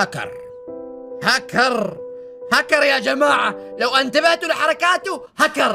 هكر. هكر. هكر يا جماعة. لو أنتبهتوا لحركاته هكر.